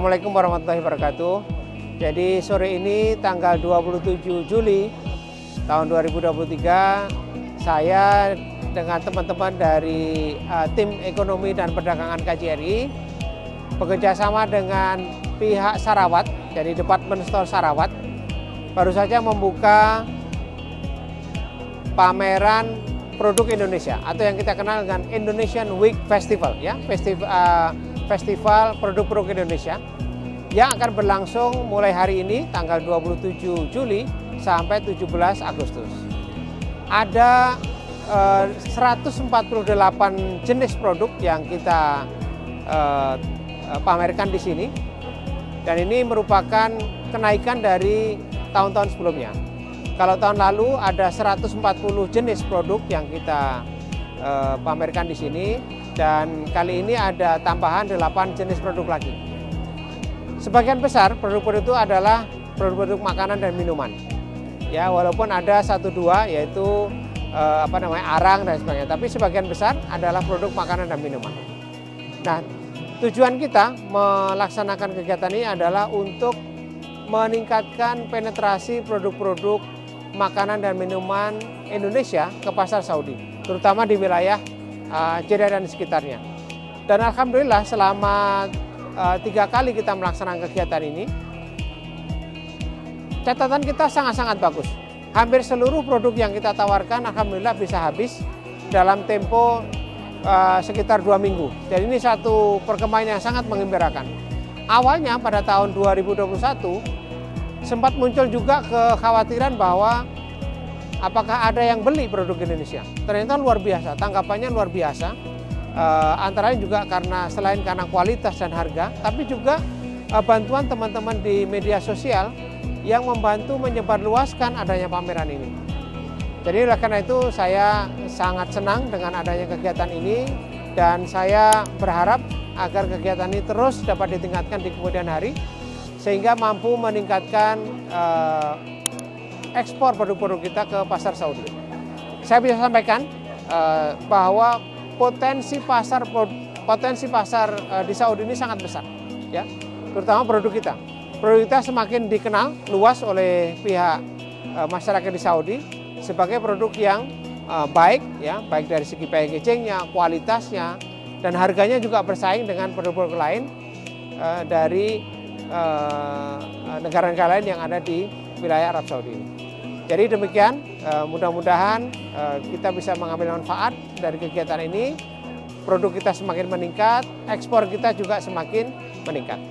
Assalamualaikum warahmatullahi wabarakatuh. Jadi sore ini tanggal 27 Juli tahun 2023 saya dengan teman-teman dari uh, tim ekonomi dan perdagangan KJRI bekerjasama dengan pihak Sarawat, jadi Departemen Store Sarawat, baru saja membuka pameran produk Indonesia atau yang kita kenal dengan Indonesian Week Festival ya, festival uh, festival produk-produk Indonesia yang akan berlangsung mulai hari ini tanggal 27 Juli sampai 17 Agustus. Ada eh, 148 jenis produk yang kita eh, pamerkan di sini dan ini merupakan kenaikan dari tahun-tahun sebelumnya. Kalau tahun lalu ada 140 jenis produk yang kita eh, pamerkan di sini dan kali ini ada tambahan 8 jenis produk lagi. Sebagian besar produk-produk itu adalah produk-produk makanan dan minuman. Ya, walaupun ada satu dua yaitu eh, apa namanya arang dan sebagainya, tapi sebagian besar adalah produk makanan dan minuman. Nah, tujuan kita melaksanakan kegiatan ini adalah untuk meningkatkan penetrasi produk-produk makanan dan minuman Indonesia ke pasar Saudi, terutama di wilayah uh, Jeddah dan sekitarnya. Dan alhamdulillah selama uh, tiga kali kita melaksanakan kegiatan ini, catatan kita sangat-sangat bagus. Hampir seluruh produk yang kita tawarkan alhamdulillah bisa habis dalam tempo uh, sekitar dua minggu. Jadi ini satu perkembangan yang sangat mengembirakan. Awalnya pada tahun 2021 sempat muncul juga kekhawatiran bahwa apakah ada yang beli produk Indonesia. Ternyata luar biasa, tanggapannya luar biasa uh, antara lain juga karena selain karena kualitas dan harga, tapi juga uh, bantuan teman-teman di media sosial yang membantu menyebarluaskan adanya pameran ini. Jadi oleh karena itu saya sangat senang dengan adanya kegiatan ini dan saya berharap agar kegiatan ini terus dapat ditingkatkan di kemudian hari sehingga mampu meningkatkan uh, ekspor produk-produk kita ke pasar Saudi. Saya bisa sampaikan uh, bahwa potensi pasar potensi pasar uh, di Saudi ini sangat besar, ya, terutama produk kita. Produk kita semakin dikenal luas oleh pihak uh, masyarakat di Saudi sebagai produk yang baik, ya, baik dari segi packagingnya, kualitasnya, dan harganya juga bersaing dengan produk-produk lain dari negara-negara lain yang ada di wilayah Arab Saudi. Jadi demikian, eh, mudah-mudahan eh, kita bisa mengambil manfaat dari kegiatan ini, produk kita semakin meningkat, ekspor kita juga semakin meningkat.